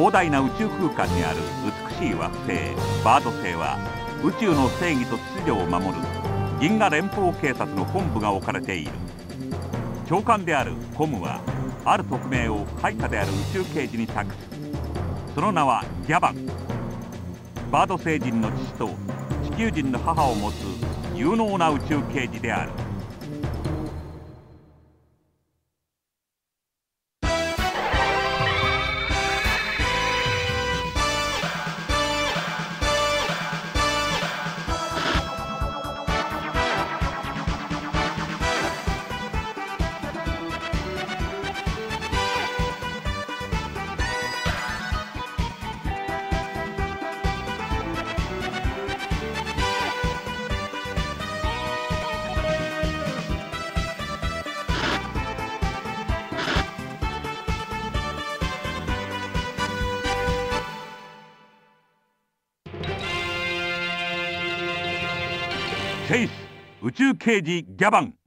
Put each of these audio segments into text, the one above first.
広大な宇宙空間にある美しい惑星バード星は宇宙の正義と秩序を守る銀河連邦警察の本部が置かれている。長官であるコムはある匿名を配下である宇宙刑事に託す。その名はギャバン。バード星人の父と地球人の母を持つ有能な宇宙刑事である。ケイス。宇宙刑事ギャバン。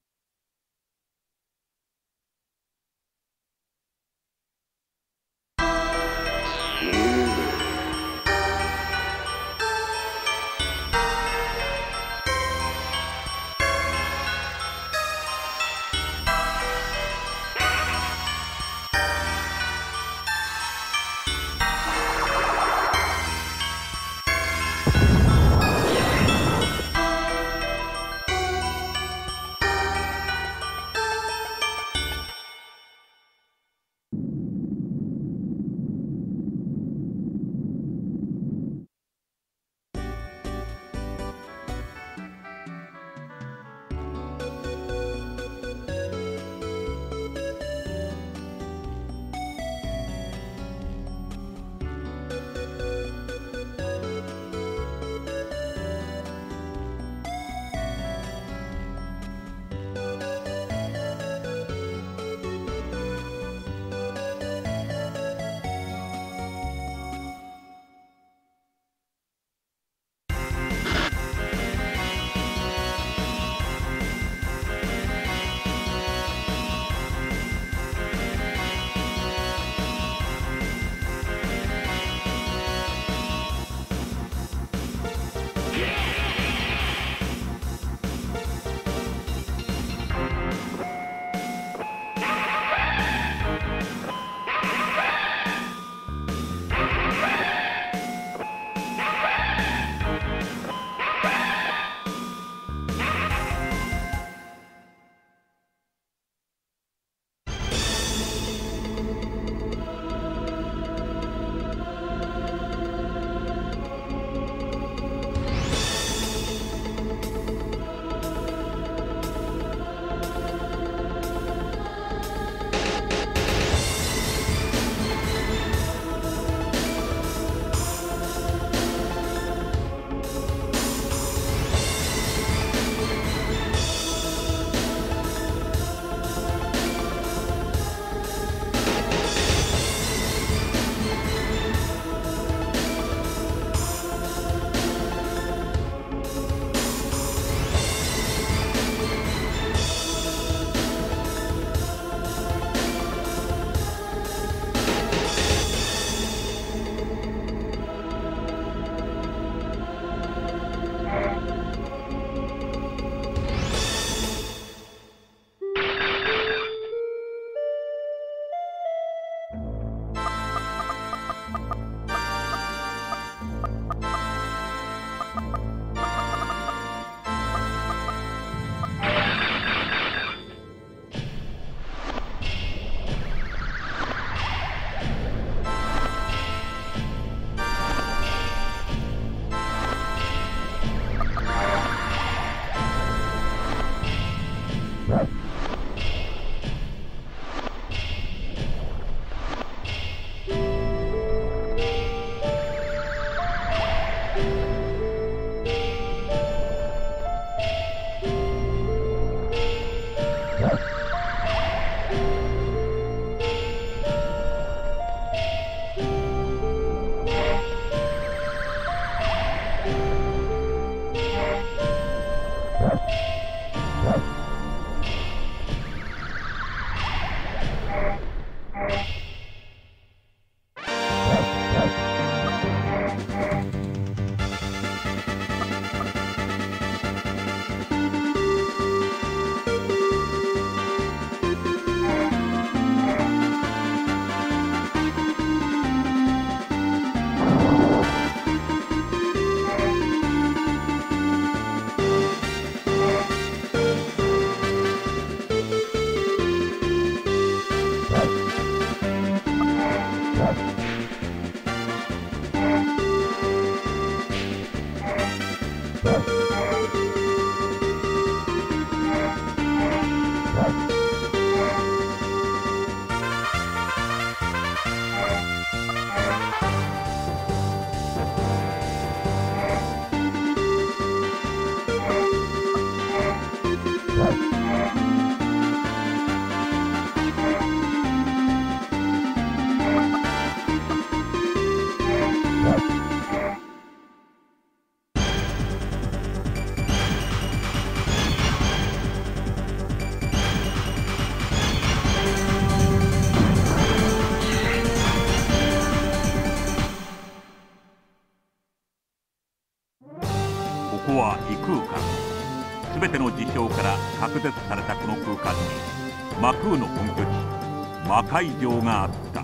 海城があった。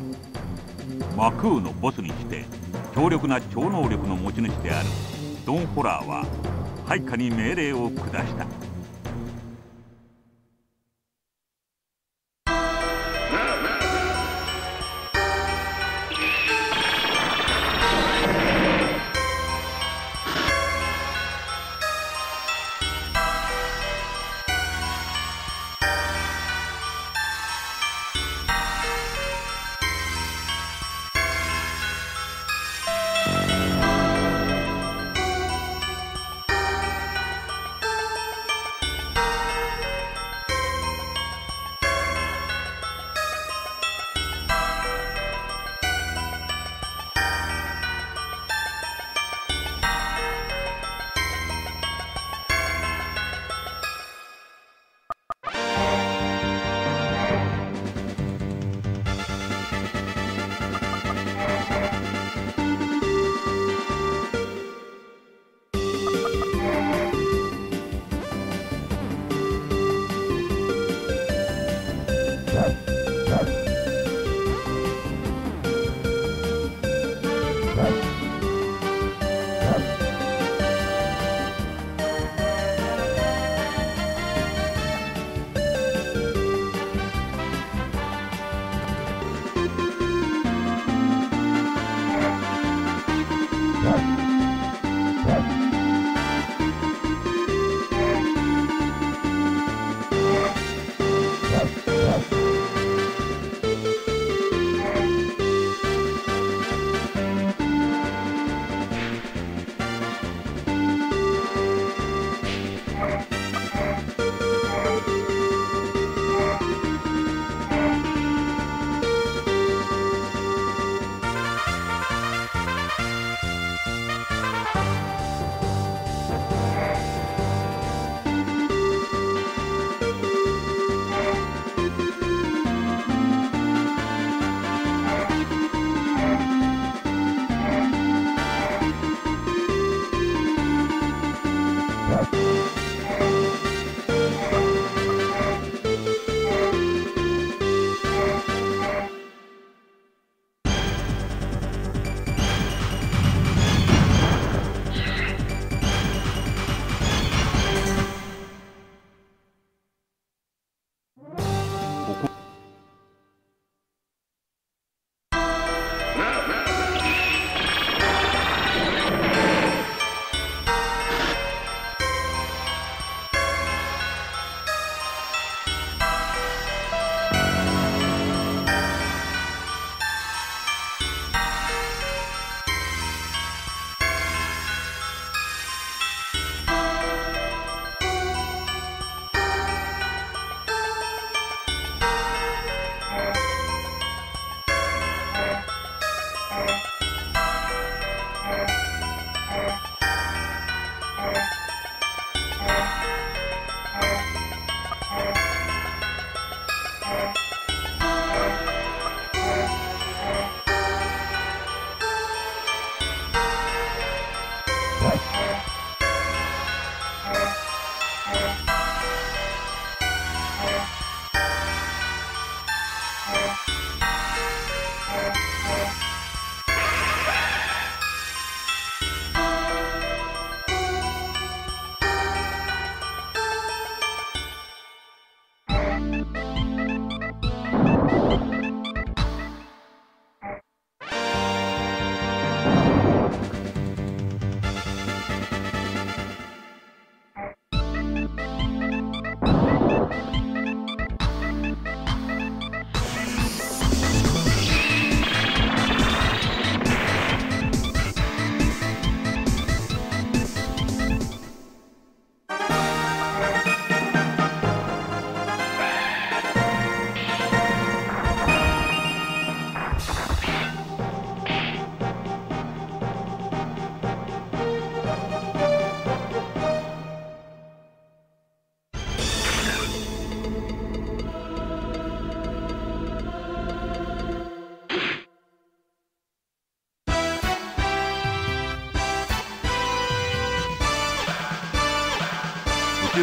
マクーのボスにして強力な超能力の持ち主であるドン・ホラーは配下に命令を下した。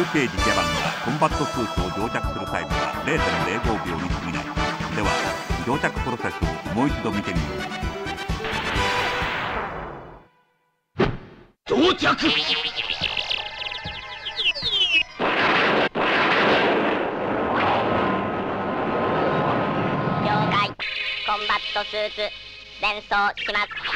中刑事ギャバンがコンバットスーツを乗着するタイムは0.05秒に過ぎないでは乗着プロセスをもう一度見てみよう到着了解。コンバットスーツ連装します。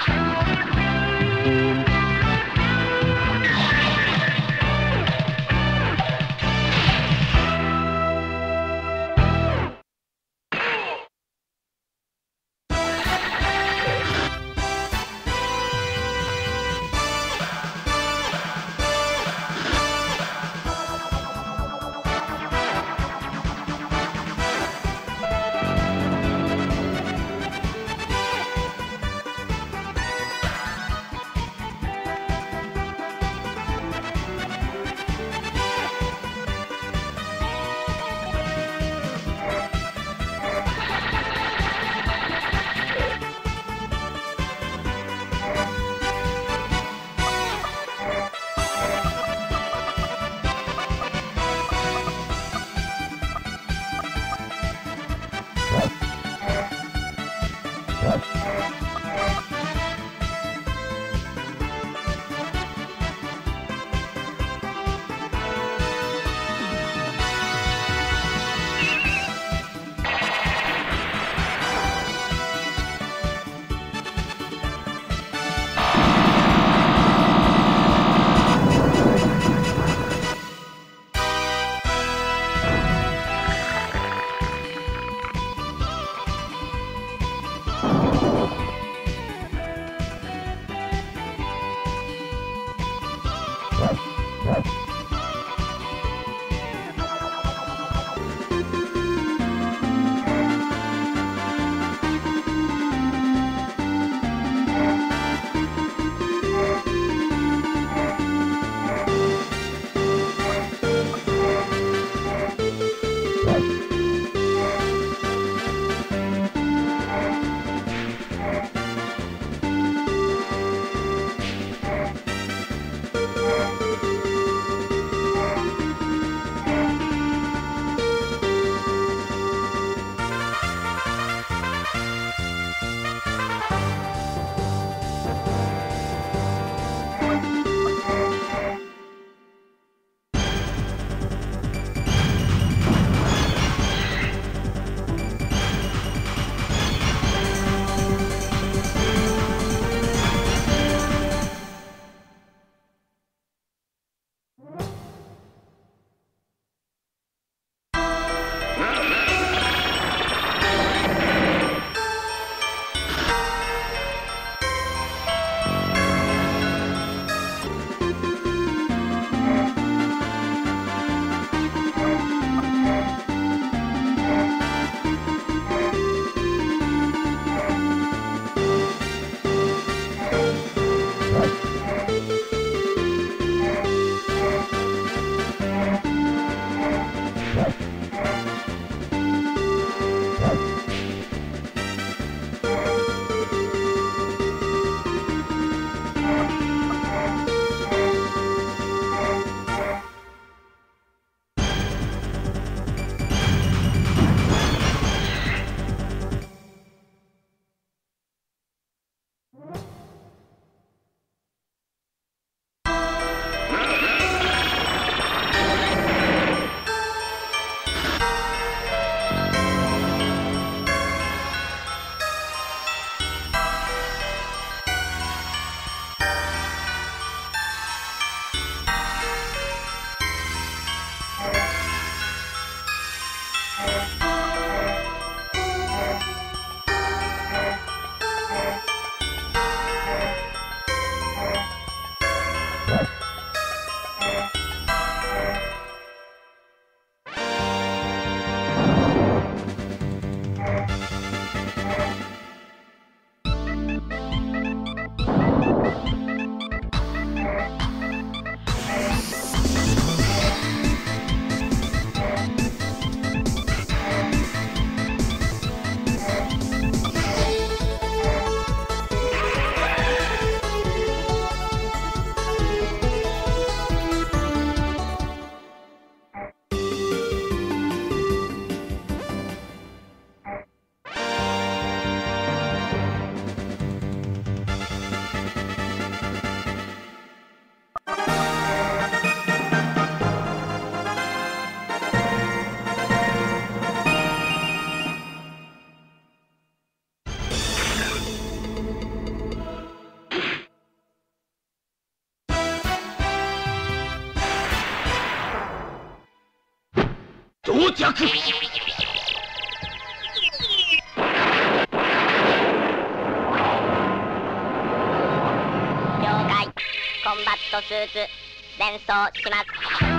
コンバットスーツ伝送します。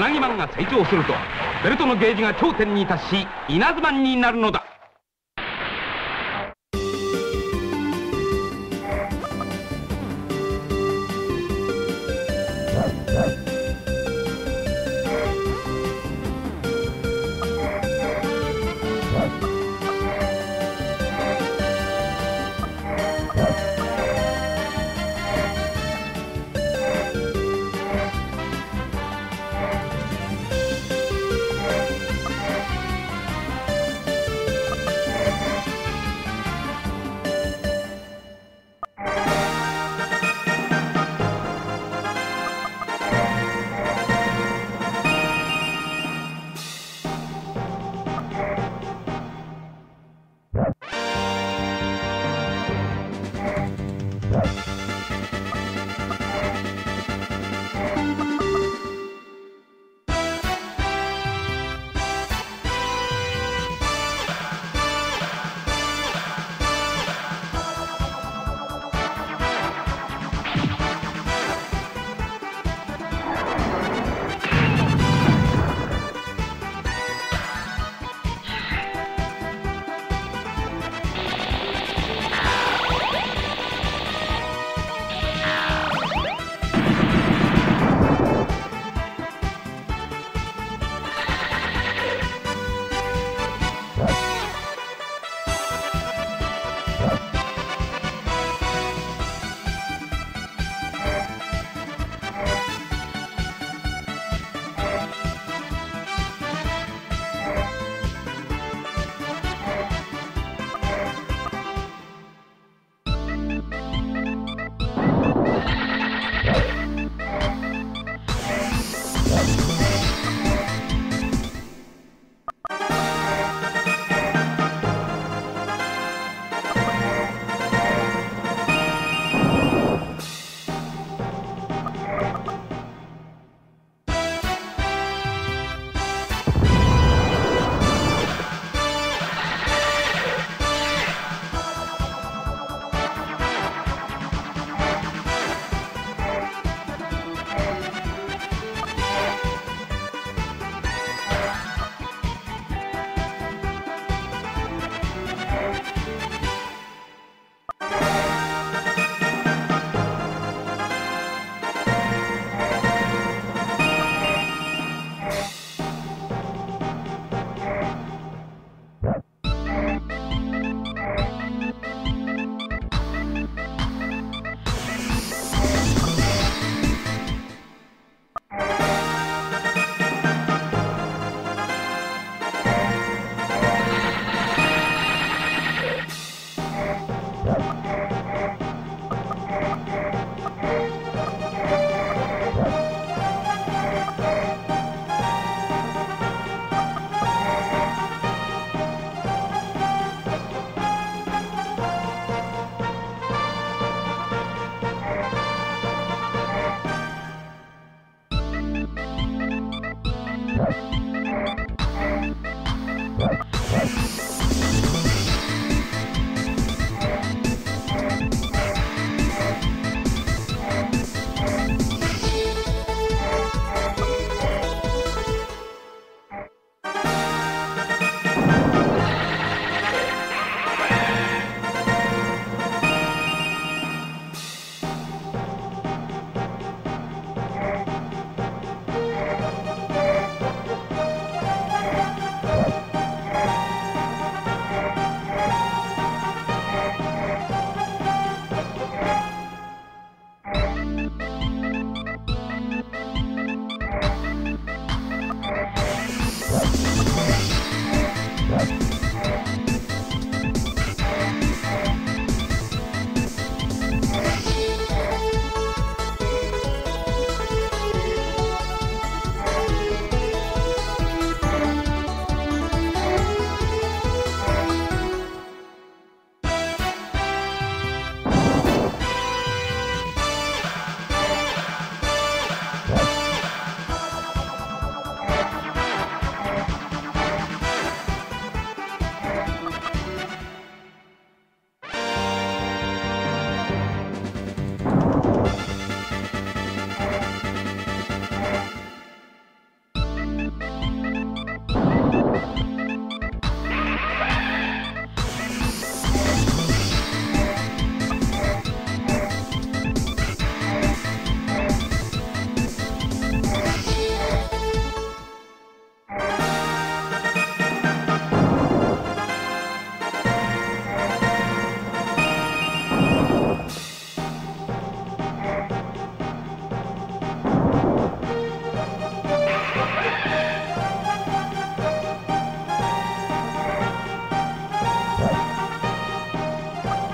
柳マンが成長するとベルトのゲージが頂点に達し稲妻になるのだ。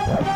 Yeah.